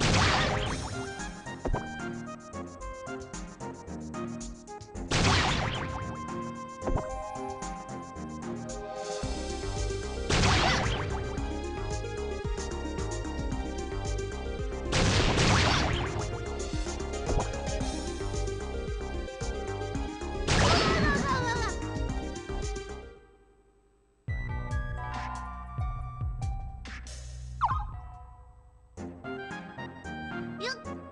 Yeah. 으아!